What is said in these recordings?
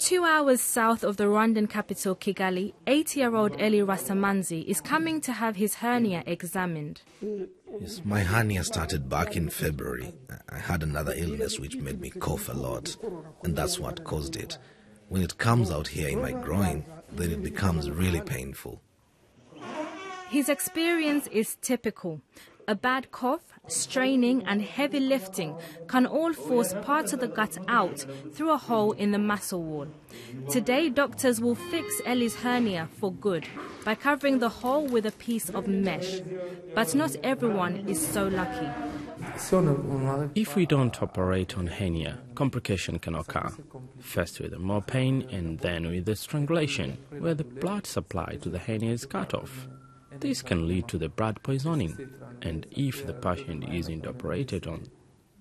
Two hours south of the Rwandan capital, Kigali, 80 year old Eli Rasamanzi is coming to have his hernia examined. Yes, my hernia started back in February. I had another illness which made me cough a lot, and that's what caused it. When it comes out here in my groin, then it becomes really painful. His experience is typical. A bad cough, straining, and heavy lifting can all force parts of the gut out through a hole in the muscle wall. Today, doctors will fix Ellie's hernia for good by covering the hole with a piece of mesh. But not everyone is so lucky. If we don't operate on hernia, complication can occur. First with more pain and then with the strangulation, where the blood supply to the hernia is cut off. This can lead to the blood poisoning, and if the patient isn't operated on,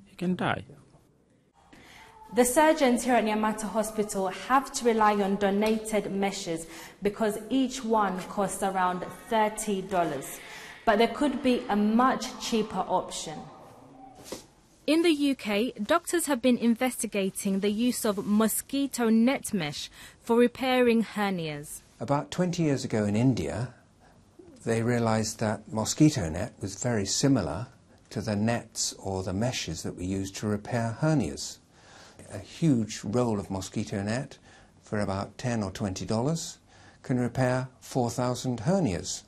he can die. The surgeons here at Nyamata Hospital have to rely on donated meshes because each one costs around $30. But there could be a much cheaper option. In the UK, doctors have been investigating the use of mosquito net mesh for repairing hernias. About 20 years ago in India, they realized that mosquito net was very similar to the nets or the meshes that we use to repair hernias. A huge roll of mosquito net for about 10 or 20 dollars can repair 4,000 hernias.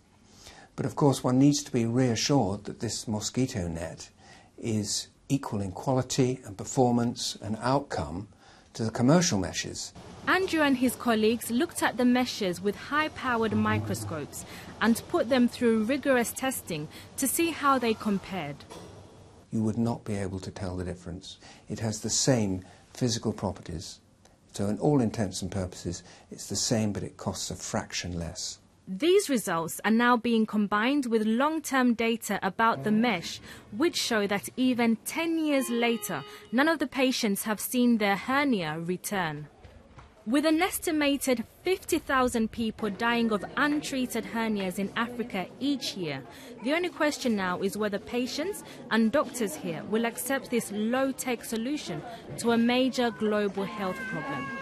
But of course one needs to be reassured that this mosquito net is equal in quality and performance and outcome to the commercial meshes. Andrew and his colleagues looked at the meshes with high powered microscopes and put them through rigorous testing to see how they compared. You would not be able to tell the difference. It has the same physical properties. So, in all intents and purposes, it's the same, but it costs a fraction less. These results are now being combined with long term data about the mesh, which show that even 10 years later, none of the patients have seen their hernia return. With an estimated 50,000 people dying of untreated hernias in Africa each year, the only question now is whether patients and doctors here will accept this low tech solution to a major global health problem.